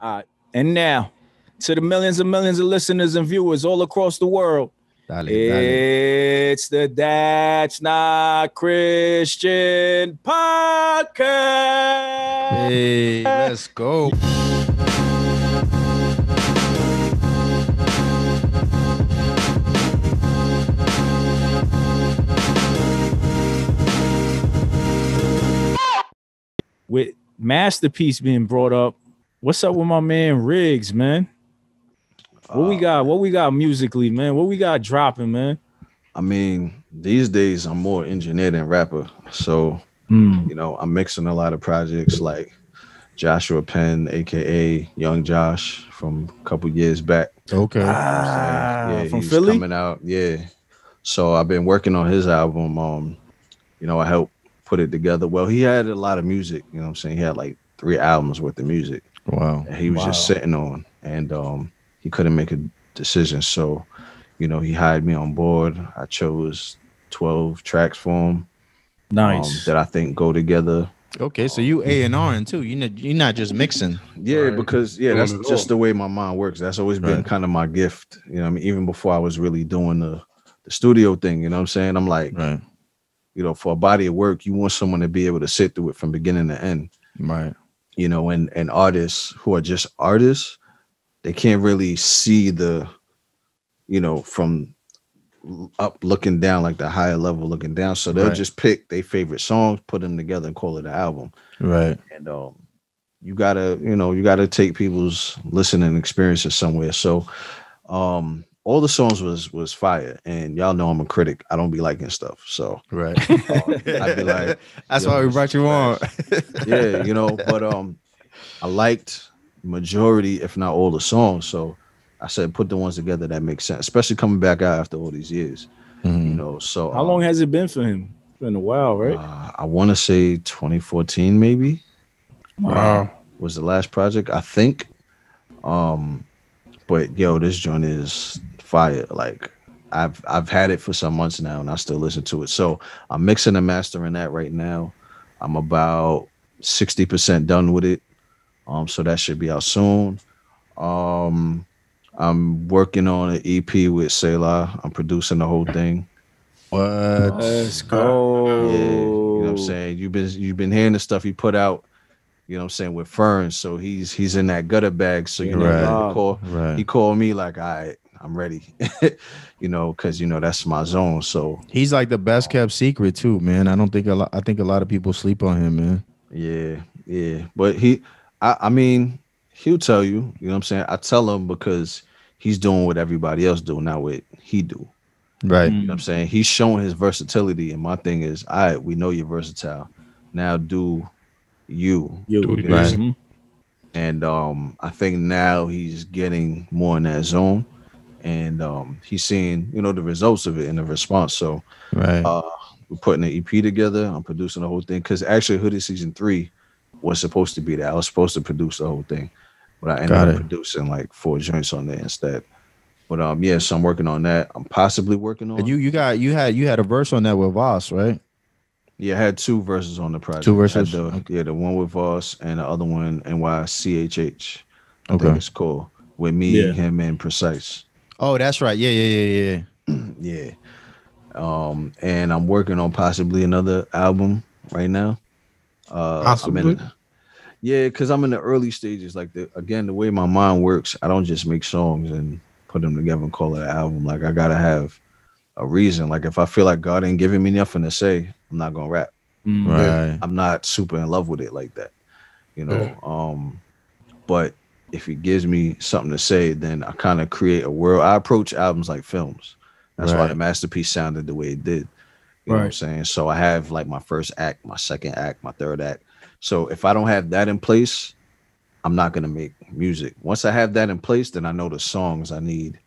Uh, and now, to the millions and millions of listeners and viewers all across the world, Dale, dale. it's the That's Not Christian podcast. Hey, let's go. With Masterpiece being brought up, what's up with my man Rigz, man? What we Uh, got? What we got musically, man? What we got dropping, man? I mean, these days I'm more engineer than rapper. So, Mm. you know, I'm mixing a lot of projects like Joshua Penn, aka Young Josh, from a couple years back. Okay. Ah, from he's Philly. coming out. Yeah. So I've been working on his album. Um, you know, I helped put it together. Well, he had a lot of music, you know what I'm saying? He had like three albums worth of music Wow. that he was just sitting on and um he couldn't make a decision. So, you know, he hired me on board. I chose 12 tracks for him um, Nice. that I think go together. Okay, so you A and R too. You not you're not just mixing. Yeah, Right. because yeah, that's just the way my mind works. That's always been Right. kind of my gift. You know, I mean, even before I was really doing the the studio thing, you know what I'm saying? I'm like, Right. you know, for a body of work, you want someone to be able to sit through it from beginning to end. Right. You know, and and artists who are just artists, they can't really see the, you know, from up looking down, like the higher level looking down. So they'll Right. just pick their favorite songs, put them together, and call it an album. Right. and um you gotta you know you gotta take people's listening experiences somewhere so um all the songs was was fire and y'all know i'm a critic i don't be liking stuff so Right. I'd be like, That's why we brought is you on. yeah you know but um i liked majority if not all the songs so i said put the ones together that make sense especially coming back out after all these years you Mhm. know so How um, long has it been for him? It's been a while, right? uh, i want to say 2014 maybe Wow. was the last project I think. Um, but yo, this joint is fire. Like I've I've had it for some months now, and I still listen to it. So I'm mixing and mastering that right now. I'm about sixty percent done with it. Um, so that should be out soon. Um, I'm working on an EP with Selah. I'm producing the whole thing. What? Let's go. Yeah, you know what I'm saying. You've been you've been hearing the stuff he put out. You know what I'm saying with Ferns. So he's he's in that gutter bag. So you know Right. he call Right. he called me like, all right, I'm ready. you know, because you know that's my zone. So He's like the best kept secret too, man. I don't think a lot. I think a lot of people sleep on him, man. yeah, yeah. But he, I, I mean, he'll tell you. You know what I'm saying. I tell him because he's doing what everybody else do, not what he do. Right. You know what I'm saying? He's showing his versatility, and my thing is, all right, we know you're versatile. Now do you. You, Do it Right. And um I think now he's getting more in that zone and um he's seeing you know the results of it and the response so Right. uh we're putting an EP together I'm producing the whole thing because actually Hoodie season three was supposed to be that I was supposed to produce the whole thing but I ended Got up it. producing like four joints on there instead but um yeah so I'm working on that I'm possibly working on And you you got you had you had a verse on that with Voss, right? yeah I had two verses on the project Two verses? the- Okay. yeah the one with Voss and the other one NYCHH I Okay. think it's called with me Yeah. him and Precise Oh, that's right. Yeah, yeah, yeah, yeah. yeah um and i'm working on possibly another album right now uh I'm in- Possibly? yeah because i'm in the early stages like the again the way my mind works i don't just make songs and put them together and call it an album like i gotta have a reason like if i feel like god ain't giving me nothing to say i'm not gonna rap Mm. Right. i'm not super in love with it like that you know Yeah. um but if he gives me something to say then i kind of create a world i approach albums like films. That's why the masterpiece sounded the way it did. You know what i'm saying? So i have like my first act my second act my third act. So if i don't have that in place i'm not going to make music. Once i have that in place then i know the songs i need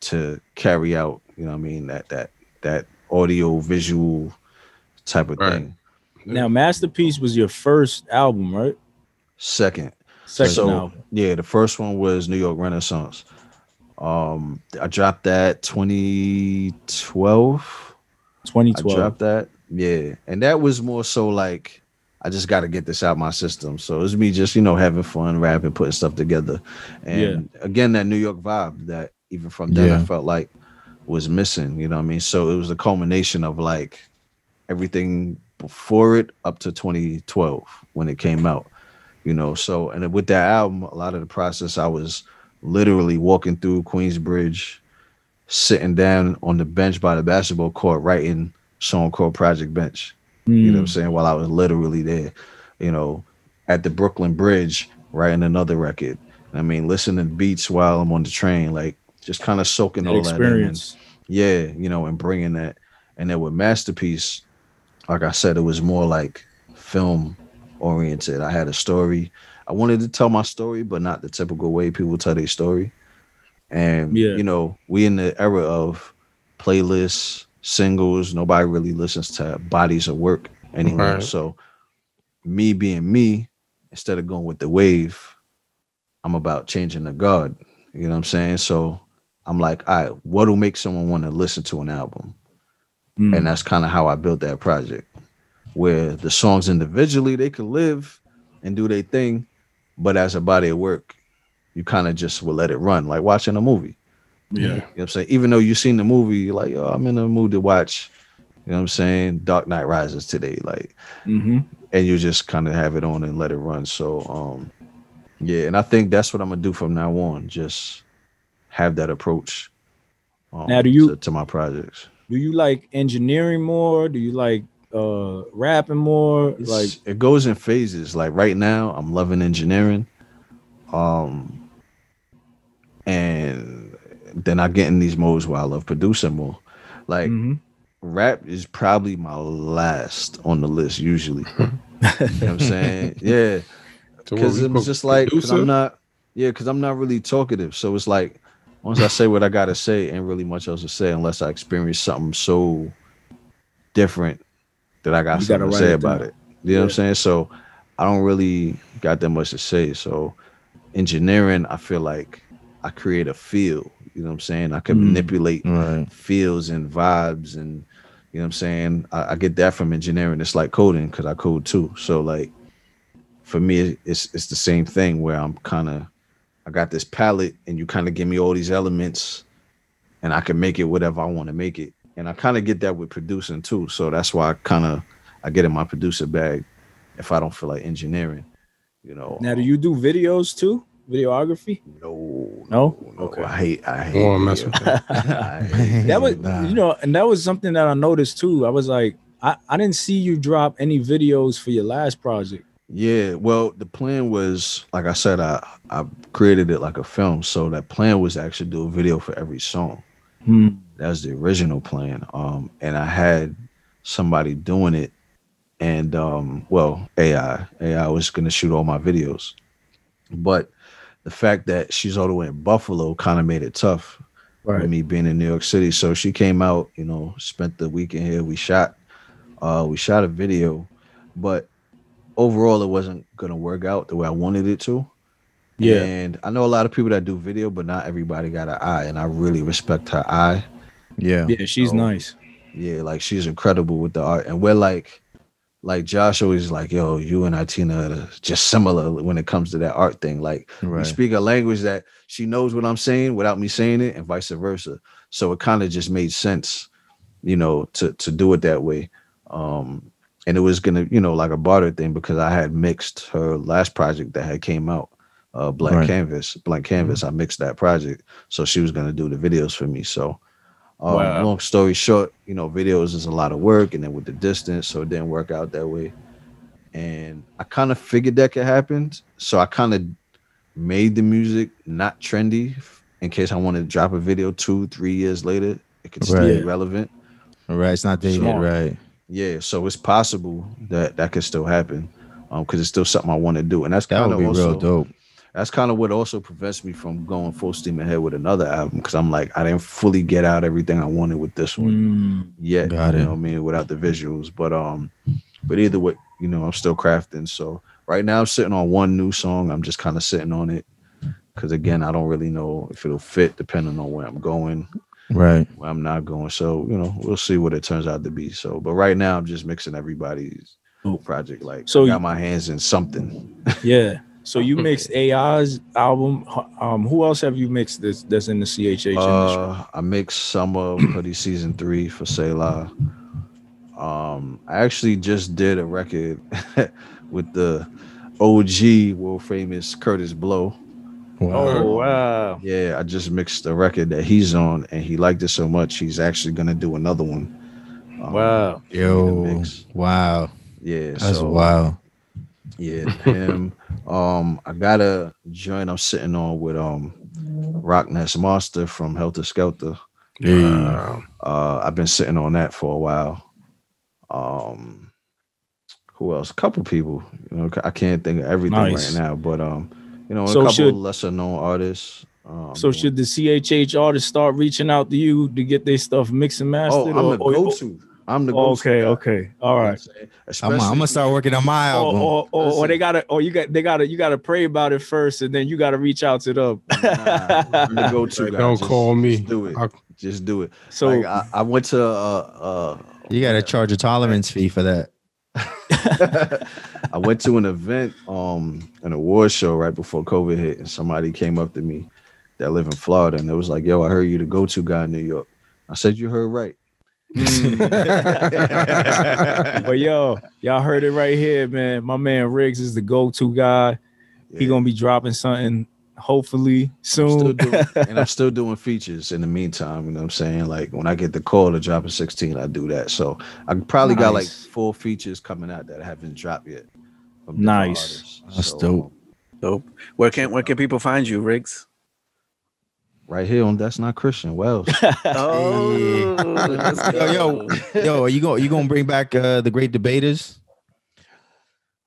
to carry out you know what i mean that that that audio visual type of Right. thing. Now, Masterpiece was your first album, right? second Second so album. yeah the first one was new york renaissance um i dropped that 2012 i dropped that yeah and that was more so like I just got to get this out my system. So it was me just, you know, having fun, rapping, putting stuff together. And again, that New York vibe that even from then I felt like was missing, you know what I mean? So it was a culmination of like everything before it up to 2012 when it came out, you know. So, and with that album, a lot of the process, I was literally walking through Queensbridge, sitting down on the bench by the basketball court, writing song called Project Bench. You know what I'm Mm. saying? While I was literally there, you know, at the Brooklyn Bridge, writing another record. I mean, listening to beats while I'm on the train, like just kind of soaking That all that in. and- experience. yeah, you know, and bringing that. And then with Masterpiece, like I said, it was more like film oriented. I had a story. I wanted to tell my story, but not the typical way people tell their story. And Yeah. you know, we in the era of playlists, singles. Nobody really listens to bodies of work anymore. Right. So, me being me, instead of going with the wave, I'm about changing the guard. You know what I'm saying? So I'm like, all right, what'll make someone want to listen to an album? Mm. And that's kind of how I built that project, where the songs individually they could live and do their thing, but as a body of work, you kind of just will let it run, like watching a movie. yeah. You know what I'm saying? Even though you've seen the movie, you're like, oh, I'm in the mood to watch, you know what I'm saying, Dark Knight Rises today. Like, hmm and you just kind of have it on and let it run. So um yeah, and I think that's what I'm gonna do from now on. Just have that approach. Um, Now, do you- to, to my projects? Do you like engineering more? Do you like uh rapping more? Like like it goes in phases. Like right now, I'm loving engineering. Um and then I get in these modes where I love producing more. Like mhm. rap is probably my last on the list usually. you know what I'm saying? Yeah. Because we it was just like because? I'm not yeah because I'm not really talkative so it's like once I say what I gotta say ain't really much else to say unless I experience something so different that I got You gotta something to say it about down. it. You know what I'm saying? So I don't really got that much to say. So engineering I feel like I create a feel you know what I'm saying? I can Mm. manipulate Right. feels and vibes and you know what I'm saying? I, I get that from engineering. It's like coding because I code too. So like for me it's it's the same thing where I'm kind of I got this palette and you kind of give me all these elements and I can make it whatever I want to make it and I kind of get that with producing too so that's why I kind of I get in my producer bag if I don't feel like engineering you know now do um you do videos too? Videography? no No? no Okay. I hate I oh, hate Oh, I mess with video. I hate That was Nah. you know, and that was something that I noticed too. I was like, I, I didn't see you drop any videos for your last project. Yeah, well, the plan was like I said, I I created it like a film. So that plan was to actually do a video for every song. Hmm. That was the original plan. Um, and I had somebody doing it, and um, well, AI AI was gonna shoot all my videos, but the fact that she's all the way in Buffalo kind of made it tough with me being in New York City. So she came out, you know, spent the weekend here. We shot, uh, we shot a video, but overall it wasn't gonna work out the way I wanted it to. Yeah. And I know a lot of people that do video, but not everybody got an eye, and I really respect her eye. Yeah. Yeah, she's So- nice. Yeah, like she's incredible with the art, and we're like, like Josh always like, yo, you and Itina are just similar when it comes to that art thing. Like we speak a language that she knows what I'm saying without me saying it, and vice versa. So it kind of just made sense, you know, to to do it that way. Um, and it was gonna, you know, like a barter thing because I had mixed her last project that had came out, uh, Blank Right. Canvas, Blank Canvas. I mixed that project, so she was gonna do the videos for me. So, um, Wow. long story short, you know, videos is a lot of work, and then with the distance, so it didn't work out that way. And I kind of figured that could happen, so I kind of made the music not trendy in case I wanted to drop a video two, three years later. It could still be relevant. Right. It's not dated. Smart. Right. Yeah, so it's possible that that could still happen, um, because it's still something I want to do, and that's That kind would of be also real dope. That's kind of what also prevents me from going full steam ahead with another album because I'm like I didn't fully get out everything I wanted with this one Mm. yet. Got you know what I mean? Without the visuals. But um, but either way, you know, I'm still crafting. So right now I'm sitting on one new song. I'm just kind of sitting on it. Cause again, I don't really know if it'll fit depending on where I'm going, Right. where I'm not going. So, you know, we'll see what it turns out to be. So, but right now I'm just mixing everybody's project. Like So so got you- my hands in something. Yeah. So you mixed AI's album. Um, who else have you mixed this that's in the CHH industry? Uh, I mixed Summer Putty season three for Selah. Um, I actually just did a record with the OG world famous Kurtis Blow. Oh wow. Yeah, I just mixed a record that he's on, and he liked it so much he's actually gonna do another one. Um, Wow. Yo, wow, Yeah, that's so wow. Yeah, him. um, I got a joint I'm sitting on with um Rockness Monsta from Heltah Skeltah. Yeah. Uh, I've been sitting on that for a while. Um, who else? A couple people. You know, I can't think of everything Nice. right now, but um, you know, a So couple should- lesser known artists. Um, So should the CHH artists start reaching out to you to get their stuff mixed and mastered? oh, mastered? I'm or- or- go-to. I'm the go-to. okay, guy. okay, all right. You know I'm I'm, gonna start working on my Or, album. or, or, or Listen. they gotta, or you got, they gotta, you gotta pray about it first, and then you gotta reach out to them. Nah, I'm the go-to guy. Don't Just- call me. Just do it. I- Just do it. so like I, I went to uh uh you gotta charge a tolerance fee for that. I went to an event, um, an award show right before COVID hit, and somebody came up to me that live in Florida, and it was like, "Yo, I heard you the go-to guy in New York." I said, "You heard right." Mm. but yo, y'all heard it right here, man. My man Rigz is the go-to guy. He gonna be dropping something hopefully I'm soon. doing, and I'm still doing features in the meantime. You know what I'm saying? Like when I get the call to drop a 16, I do that. So I probably got like four features coming out that haven't dropped yet. Nice. artists. That's So, dope. Um, dope. Where can where can people find you, Rigz? Right here on That's Not Christian Wells. oh, yo, yo, yo, are you going you gonna bring back uh, the great debaters?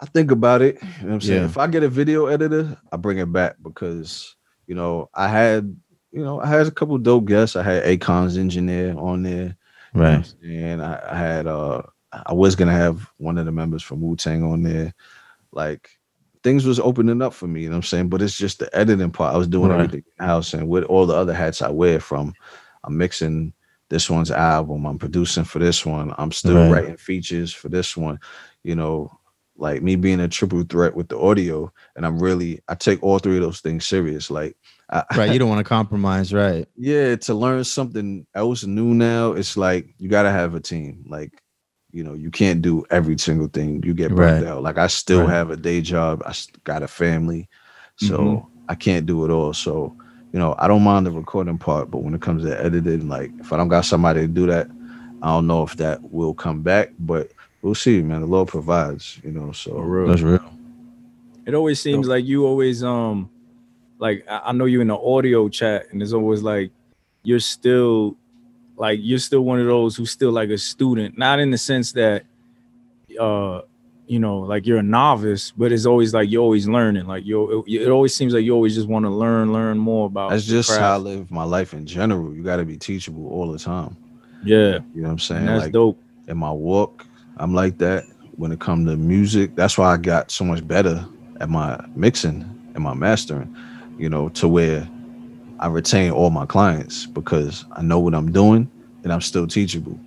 I think about it. You know what I'm saying? Yeah. If I get a video editor, I bring it back because you know I had you know I had a couple dope guests. I had Akon's engineer on there, Right. and I, I had uh I was gonna have one of the members from Wu Tang on there. Like things was opening up for me. You know what I'm saying? But it's just the editing part. I was doing Right. everything house, and with all the other hats I wear from, I'm mixing this one's album. I'm producing for this one. I'm still Right. writing features for this one. You know, like me being a triple threat with the audio, and I'm really I take all three of those things serious. Like, I, Right. You don't want to compromise, right? yeah, to learn something else new now, it's like you gotta have a team. Like, you know, you can't do every single thing. You get burnt Right. out. Like I still Right. have a day job. i got a family, so Mhm. I can't do it all. So, you know, I don't mind the recording part, but when it comes to editing, like if I don't got somebody to do that, I don't know if that will come back. But we'll see, man. The Lord provides, you know. So real. That's real. It always seems like you always um like I I know you in the audio chat and it's always like you're still like you're still one of those who's still like a student, not in the sense that uh you know like you're a novice, but it's always like you're always learning. Like you it, it always seems like you always just want to learn, learn more about that's just how I live my life in general. You got to be teachable all the time. yeah, You know what I'm saying? and that's like, dope. in my walk. I'm like that when it comes to music. That's why I got so much better at my mixing and my mastering, you know, to where I retain all my clients because I know what I'm doing and I'm still teachable.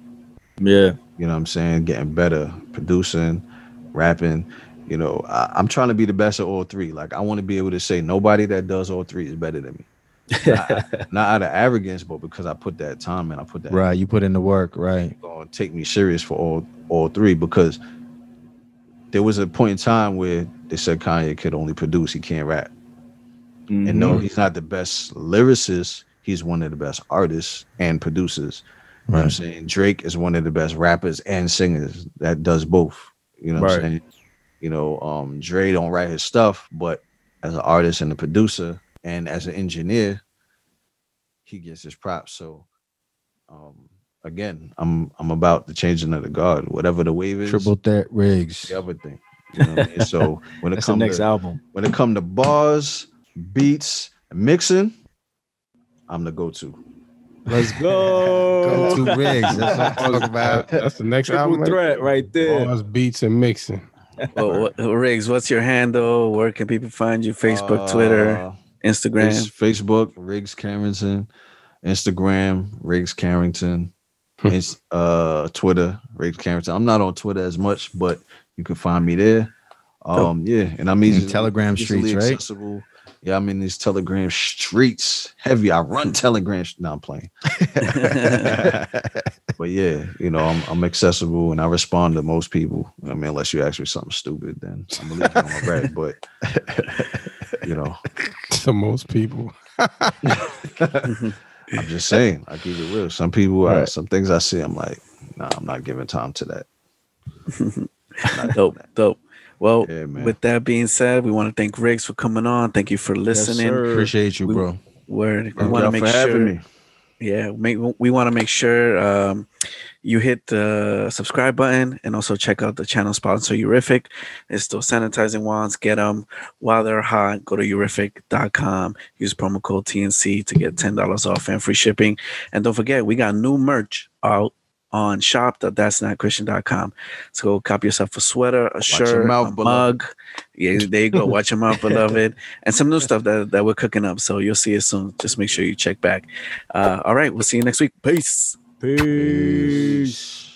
Yeah, You know what I'm saying? Getting better, producing, rapping. You know, I, I'm trying to be the best at all three. Like I want to be able to say nobody that does all three is better than me. not, not out of arrogance, but because I put that time and I put that Right. You put in the work, right? gonna take me serious for all all three because there was a point in time where they said Kanye could only produce, he can't rap. And Mm-hmm. no, he's not the best lyricist. He's one of the best artists and producers. You know what I'm saying? Drake is one of the best rappers and singers that does both. You know what Right. I'm saying? You know, um, Dre don't write his stuff, but as an artist and a producer and as an engineer, he gets his props. So um again, I'm I'm about the changing of the guard. Whatever the wave is, Triple threat Rigz. the other thing. You know what I mean? So when it comes next to album. when it come to bars, beats, and mixing, I'm the go-to. Let's go. Go to Rigz. That's what I'm talking about. That's the next album. Triple threat right there. Bars, beats, and mixing. Well, what, Rigz, what's your handle? Where can people find you? Facebook, Twitter, Uh, Instagram. Face- Facebook, Rigz Carrington, Instagram, Rigz Carrington, Hmm. Ins- uh, Twitter, Rigz Carrington. I'm not on Twitter as much, but You can find me there. Um, yeah, and I'm easy. Telegram easily streets, right? accessible. Yeah, I'm in these Telegram streets. Heavy. I run Telegram. sh- No, I'm playing. But yeah, you know, I'm, I'm accessible and I respond to most people. I mean, unless you ask me something stupid, then I'm gonna leave you on my red. But you know, to most people. I'm just saying, I keep it real. Some people, I, Right. some things I see, I'm like, nah, I'm not giving time to that. I'm not doing dope, dope. Well, Yeah, with that being said, we want to thank Rigz for coming on. Thank you for listening. sir. Appreciate you, We- bro. Word. We Thank want to y'all make for sure. having me. Yeah, make, we want to make sure um, you hit the subscribe button and also check out the channel sponsor, Urific. It's still sanitizing wands. Get them while they're hot. Go to urific.com. Use promo code TNC to get $10 off and free shipping. And don't forget, we got new merch out on shop.that'snotchristian.com. So go copy yourself a sweater, a your shirt, a beloved. mug. Yeah, there you go. Watch your mouth, beloved. And some new stuff that, that we're cooking up. So you'll see it soon. Just make sure you check back. Uh, all right, we'll see you next week. Peace. Peace.